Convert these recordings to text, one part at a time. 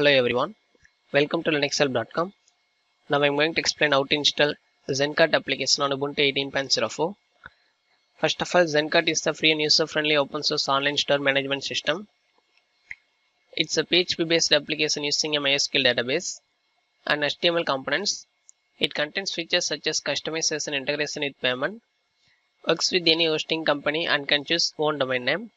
Hello everyone, welcome to linuxhelp.com. Now I'm going to explain how to install Zencart application on Ubuntu 18.04. First of all, Zencart is the free and user-friendly open source online store management system. It's a PHP-based application using a MySQL database and HTML components. It contains features such as customization, integration with payment, works with any hosting company and can choose own domain name.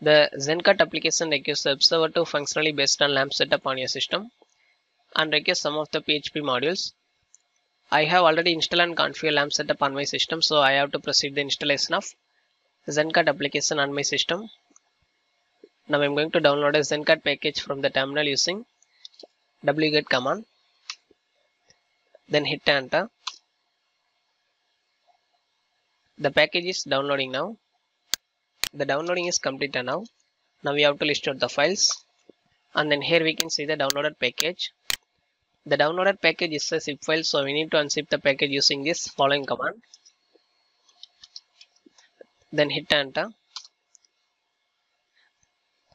The Zencart application requires the observer to functionally based on LAMP setup on your system and requires some of the PHP modules. I have already installed and configured LAMP setup on my system, so I have to proceed the installation of Zencart application on my system. Now I'm going to download a Zencart package from the terminal using wget command. Then hit enter. The package is downloading now the downloading is completed now. Now we have to list out the files. And then here we can see the downloaded package. The downloaded package is a zip file so we need to unzip the package using this following command. Then hit enter.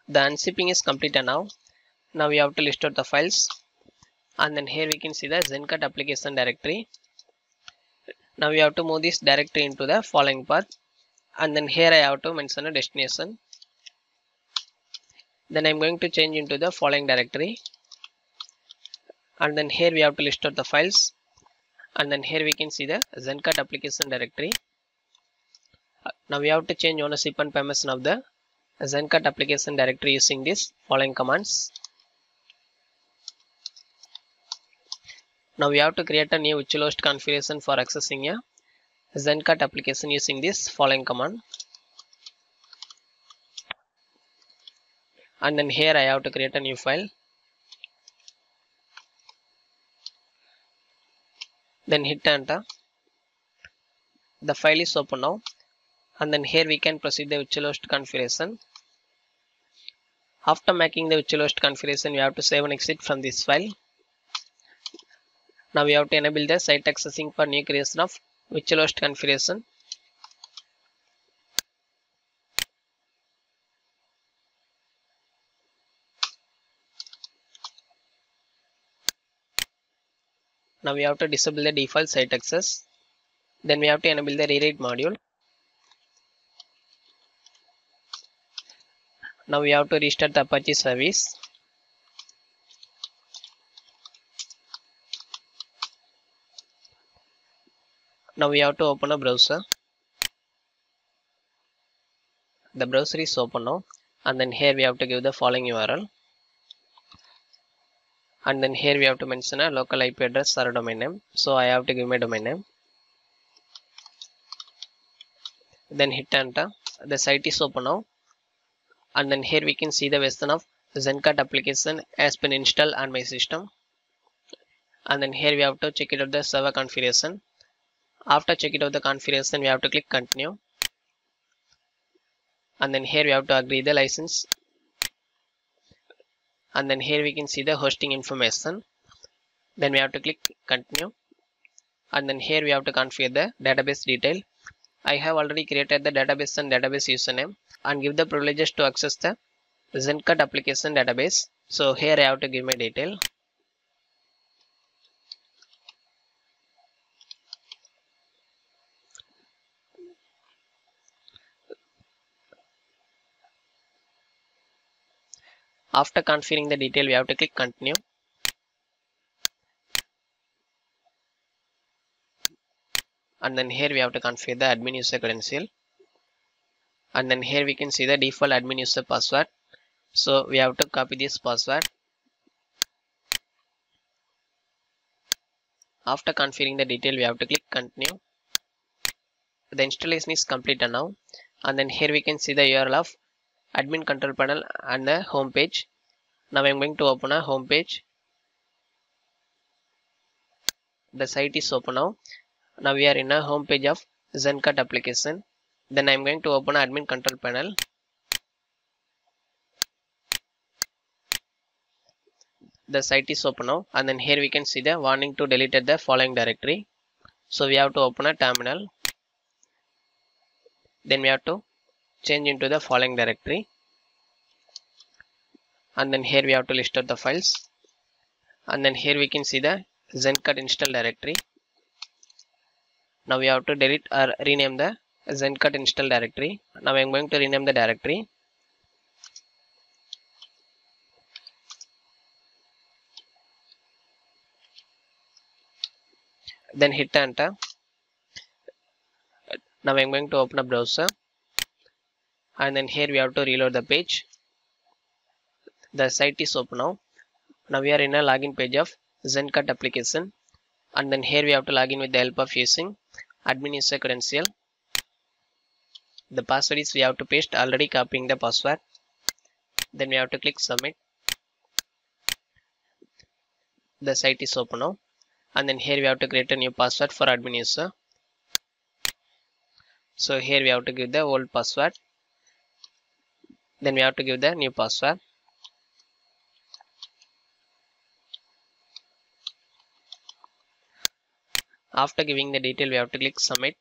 The unzipping is completed now. Now we have to list out the files. And then here we can see the zencart application directory. Now we have to move this directory into the following path and then here I have to mention a destination. Then I'm going to change into the following directory. And then here we have to list out the files. And then here we can see the Zencart application directory. Uh, now we have to change ownership and permission of the Zencart application directory using this following commands. Now we have to create a new virtual host configuration for accessing a Zencart application using this following command. And then here I have to create a new file. Then hit enter. The file is open now. And then here we can proceed the virtual host configuration. After making the virtual host configuration, we have to save and exit from this file. Now we have to enable the site accessing for new creation of virtual host configuration. Now we have to disable the default site access. Then we have to enable the rewrite module. Now we have to restart the Apache service. Now we have to open a browser. The browser is open now. And then here we have to give the following url and then here we have to mention a local ip address or domain name. So i have to give my domain name. Then hit enter. The site is open now. And then here we can see the version of zencart application has been installed on my system. And then here we have to check it out the server configuration after checking out the configuration we have to click continue. And then here we have to agree the license. And then here we can see the hosting information. Then we have to click continue. And then here we have to configure the database detail. I have already created the database and database username and give the privileges to access the Zencart application database. So here I have to give my detail After configuring the detail, we have to click continue. And then here we have to configure the admin user credential. And then here we can see the default admin user password. So we have to copy this password. After configuring the detail, we have to click continue. The installation is completed now. And then here we can see the URL of admin control panel and the home page. Now i'm going to open a home page. The site is open now. Now we are in a home page of zencart application. Then i'm going to open admin control panel. The site is open now. And then here we can see the warning to delete the following directory. So we have to open a terminal. Then we have to change into the following directory. And then here we have to list out the files. And then here we can see the zencart install directory. Now we have to delete or rename the zencart install directory. Now i'm going to rename the directory. Then hit enter. Now i'm going to open a browser and then here we have to reload the page. The site is open now. Now we are in a login page of zencart application. And then here we have to log in with the help of using admin user credential. The password is we have to paste already copying the password. Then we have to click submit. The site is open now. And then here we have to create a new password for admin user. So here we have to give the old password then we have to give the new password. After giving the detail we have to click submit.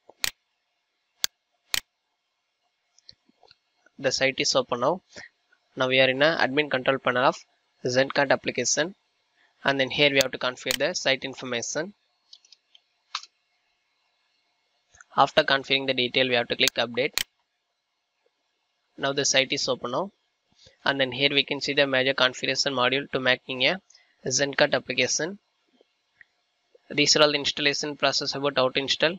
The site is open now. Now we are in a admin control panel of zencart application. And then here we have to configure the site information. After configuring the detail we have to click update now the site is open now. And then here we can see the major configuration module to making a zencart application. These are all the installation process about how to install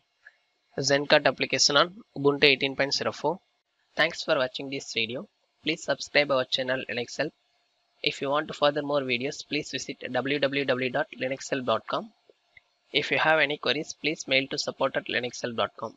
zencart application on ubuntu 18.04 thanks for watching this video. Please subscribe our channel linuxhelp if you want to further more videos please visit www.linuxhelp.com if you have any queries please mail to support at linuxhelp.com